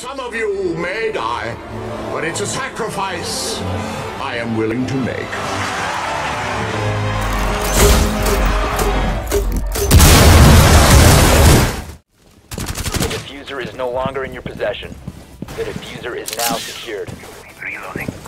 Some of you may die, but it's a sacrifice I am willing to make. The diffuser is no longer in your possession. The diffuser is now secured. Reloading.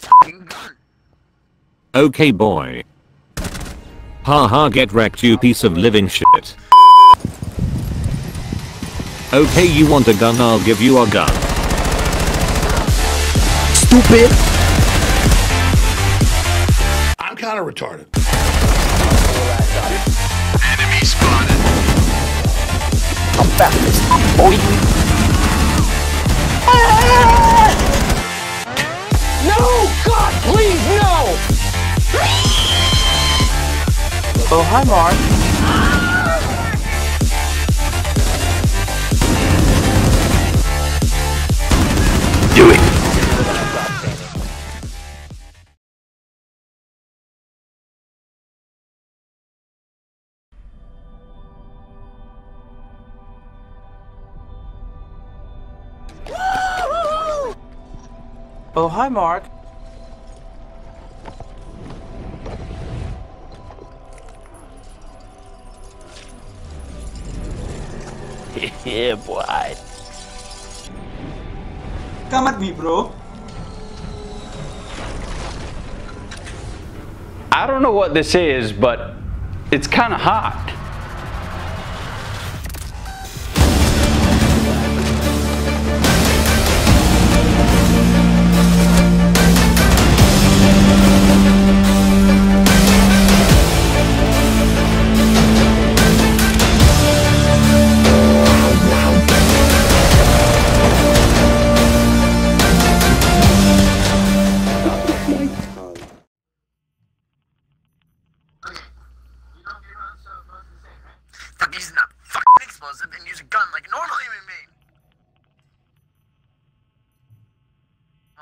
Fucking gun. Okay boy. Haha get wrecked you piece of living shit. Okay you want a gun I'll give you a gun. Stupid! I'm kind of retarded. Enemy spotted. I'm fast, boy. No! God, please, no! Oh, hi, Mark. Oh, hi, Mark. yeah, boy. Come at me, bro. I don't know what this is, but it's kind of hot.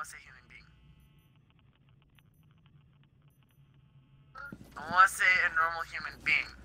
I say human being. A normal human being.